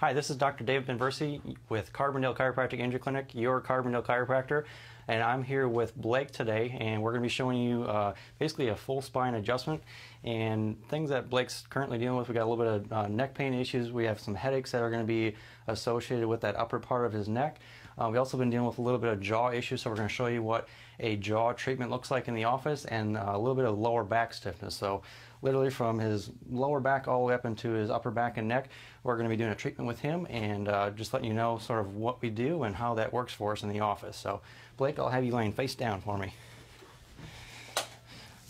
Hi, this is Dr. David Binversie with Carbondale Chiropractic Injury Clinic, your Carbondale chiropractor, and I'm here with Blake today, and we're going to be showing you uh, basically a full spine adjustment and things that Blake's currently dealing with. We got a little bit of uh, neck pain issues. We have some headaches that are going to be associated with that upper part of his neck. Uh, we also been dealing with a little bit of jaw issues, so we're going to show you what a jaw treatment looks like in the office and uh, a little bit of lower back stiffness. So literally from his lower back all the way up into his upper back and neck, we're going to be doing a treatment with him and uh, just letting you know sort of what we do and how that works for us in the office. So Blake, I'll have you laying face down for me.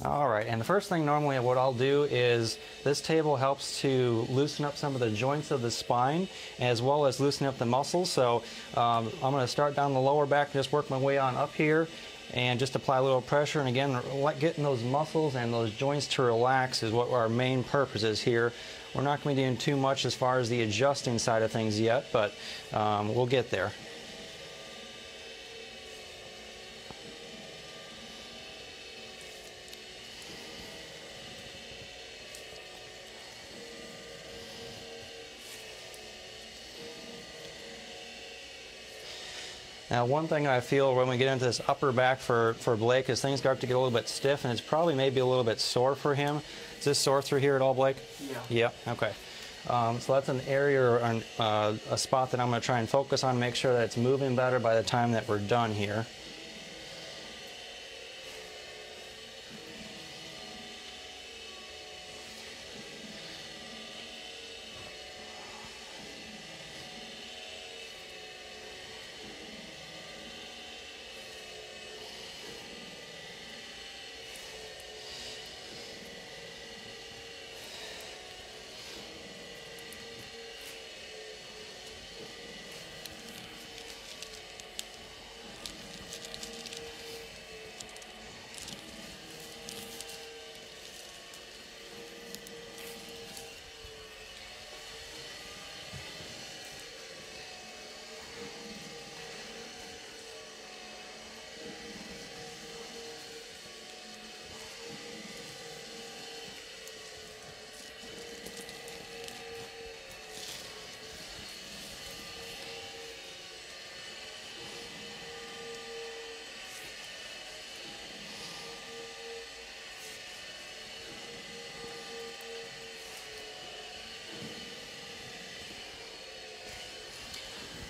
All right, and the first thing normally what I'll do is this table helps to loosen up some of the joints of the spine as well as loosen up the muscles. So um, I'm going to start down the lower back, and just work my way on up here and just apply a little pressure. And again, getting those muscles and those joints to relax is what our main purpose is here. We're not going to be doing too much as far as the adjusting side of things yet, but um, we'll get there. Now, one thing I feel when we get into this upper back for, for Blake is things start to get a little bit stiff, and it's probably maybe a little bit sore for him. Is this sore through here at all, Blake? Yeah. Yeah, okay. Um, so that's an area or an, uh, a spot that I'm going to try and focus on, make sure that it's moving better by the time that we're done here.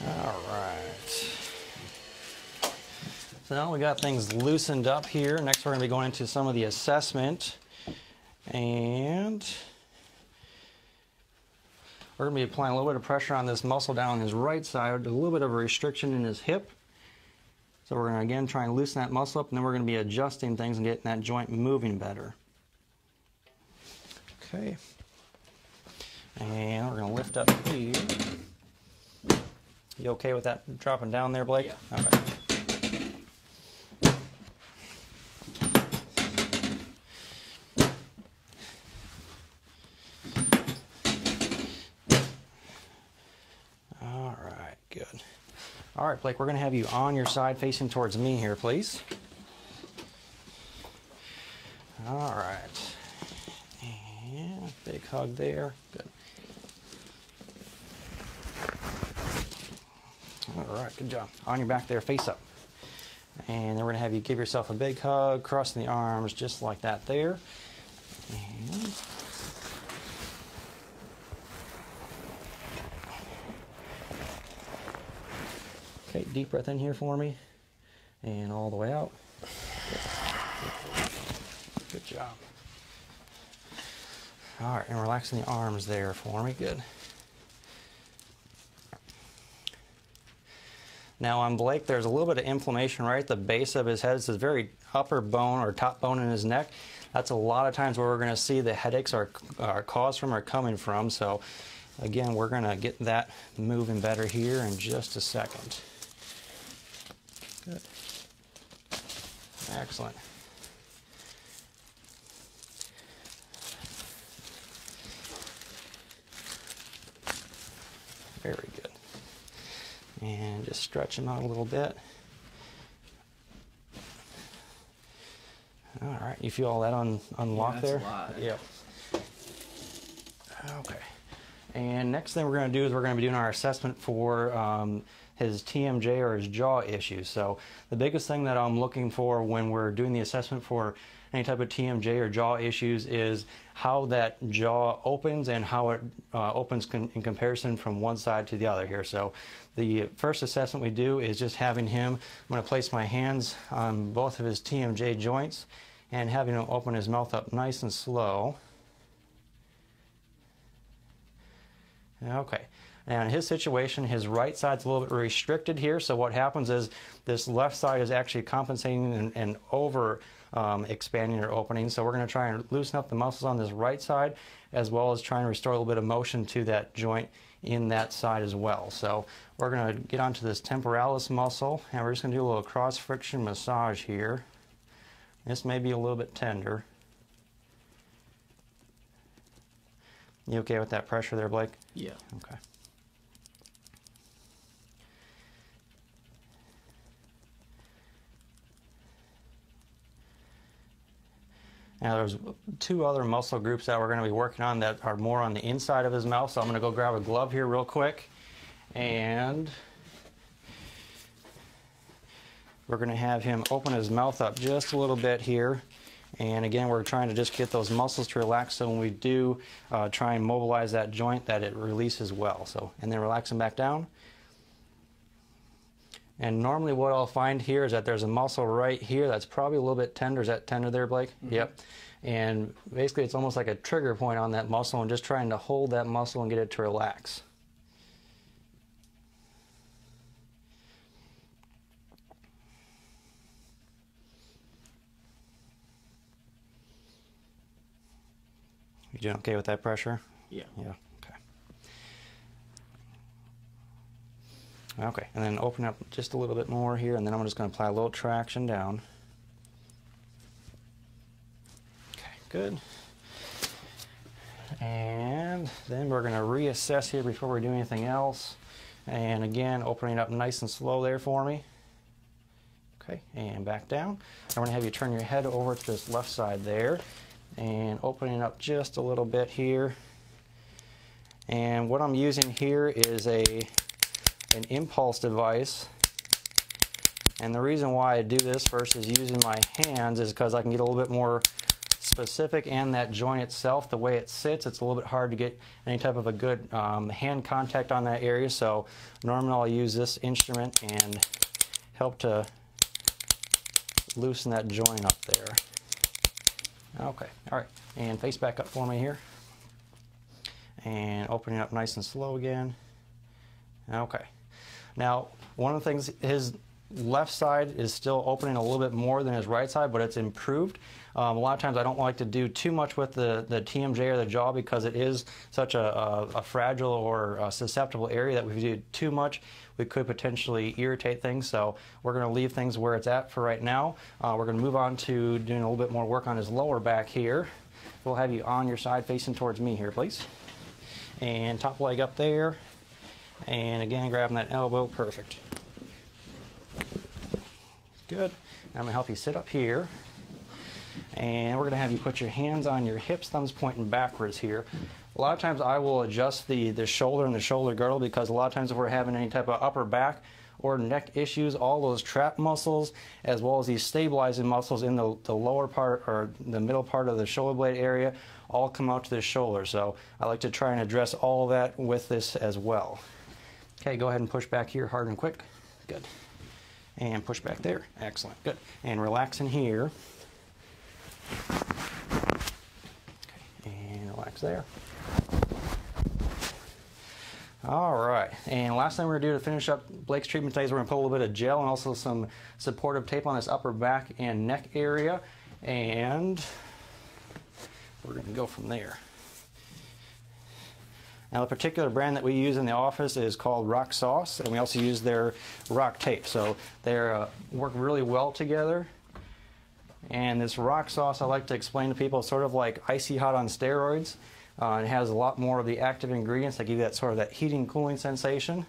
All right. So now we got things loosened up here. Next we're going to be going into some of the assessment. And we're going to be applying a little bit of pressure on this muscle down his right side, a little bit of a restriction in his hip. So we're going to again try and loosen that muscle up, and then we're going to be adjusting things and getting that joint moving better. Okay. And we're going to lift up here. You okay with that dropping down there, Blake? Yeah. All right. All right, good. All right, Blake, we're going to have you on your side facing towards me here, please. All right. And big hug there. Good. All right, good job. On your back there, face up. And then we're gonna have you give yourself a big hug, crossing the arms just like that there. And okay, deep breath in here for me. And all the way out. Good job. All right, and relaxing the arms there for me. Good. Now on Blake, there's a little bit of inflammation right at the base of his head. It's his very upper bone or top bone in his neck. That's a lot of times where we're going to see the headaches are, are caused from or coming from. So again, we're going to get that moving better here in just a second. Good. Excellent. Very good. And just stretch them out a little bit. All right, you feel all that un- unlock a there? lot. Yep. Okay. And next thing we're going to do is we're going to be doing our assessment for um, his TMJ or his jaw issues. So the biggest thing that I'm looking for when we're doing the assessment for any type of TMJ or jaw issues is how that jaw opens and how it uh, opens in comparison from one side to the other here. So the first assessment we do is just having him, I'm going to place my hands on both of his TMJ joints and having him open his mouth up nice and slow. Okay. Now in his situation, his right side's a little bit restricted here. So what happens is this left side is actually compensating and, and over um, expanding or opening. So we're going to try and loosen up the muscles on this right side as well as try and restore a little bit of motion to that joint in that side as well. So we're going to get onto this temporalis muscle and we're just going to do a little cross friction massage here. This may be a little bit tender. You okay with that pressure there, Blake? Yeah. Okay. Now there's two other muscle groups that we're going to be working on that are more on the inside of his mouth. So I'm going to go grab a glove here real quick and we're going to have him open his mouth up just a little bit here. And again, we're trying to just get those muscles to relax so when we do uh, try and mobilize that joint that it releases well. So, and then relax him back down. And normally what I'll find here is that there's a muscle right here that's probably a little bit tender. Is that tender there, Blake? Mm -hmm. Yep. And basically it's almost like a trigger point on that muscle and just trying to hold that muscle and get it to relax. You doing okay with that pressure? Yeah. Yeah. Okay, and then open up just a little bit more here, and then I'm just going to apply a little traction down. Okay, good. And then we're going to reassess here before we do anything else. And again, opening up nice and slow there for me. Okay, and back down. I'm going to have you turn your head over to this left side there and opening up just a little bit here. And what I'm using here is a an impulse device. And the reason why I do this versus using my hands is because I can get a little bit more specific and that joint itself, the way it sits, it's a little bit hard to get any type of a good um, hand contact on that area. So normally I'll use this instrument and help to loosen that joint up there. Okay, all right, and face back up for me here. And opening up nice and slow again. Okay. Now, one of the things, his left side is still opening a little bit more than his right side, but it's improved. Um, a lot of times I don't like to do too much with the, the TMJ or the jaw because it is such a, a, a fragile or a susceptible area that if we do too much, we could potentially irritate things. So we're going to leave things where it's at for right now. Uh, we're going to move on to doing a little bit more work on his lower back here. We'll have you on your side facing towards me here, please. And top leg up there. And again, grabbing that elbow, perfect. Good. I'm gonna help you sit up here. And we're gonna have you put your hands on your hips, thumbs pointing backwards here. A lot of times I will adjust the, the shoulder and the shoulder girdle because a lot of times if we're having any type of upper back or neck issues, all those trap muscles, as well as these stabilizing muscles in the, the lower part or the middle part of the shoulder blade area, all come out to the shoulder. So I like to try and address all that with this as well. Okay, go ahead and push back here hard and quick. Good. And push back there. Excellent. Good. And relax in here. Okay, and relax there. All right, and last thing we're gonna do to finish up Blake's treatment today is we're gonna put a little bit of gel and also some supportive tape on this upper back and neck area, and we're gonna go from there. Now, the particular brand that we use in the office is called Rock Sauce, and we also use their Rock Tape. So they uh, work really well together. And this Rock Sauce, I like to explain to people, is sort of like icy hot on steroids. Uh, it has a lot more of the active ingredients that give you that sort of that heating, cooling sensation.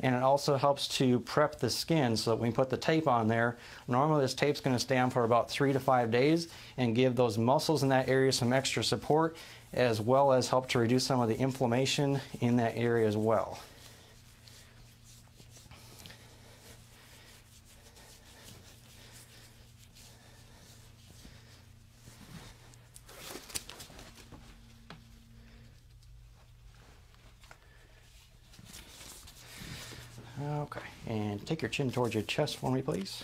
And it also helps to prep the skin so that when you put the tape on there, normally this tape's going to stay on for about three to five days and give those muscles in that area some extra support as well as help to reduce some of the inflammation in that area as well. Okay, and take your chin towards your chest for me, please.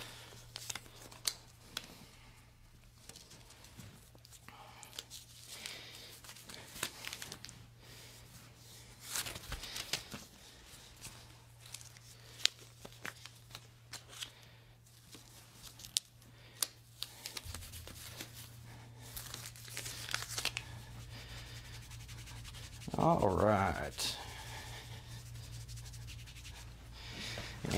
All right.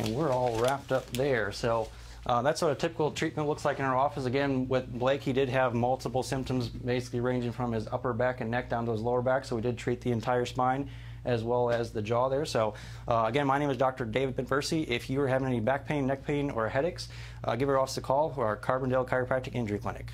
And we're all wrapped up there. So uh, that's what a typical treatment looks like in our office. Again, with Blake, he did have multiple symptoms, basically ranging from his upper back and neck down to his lower back. So we did treat the entire spine as well as the jaw there. So uh, again, my name is Dr. David Binversie. If you are having any back pain, neck pain, or headaches, uh, give our office a call for our Carbondale Chiropractic Injury Clinic.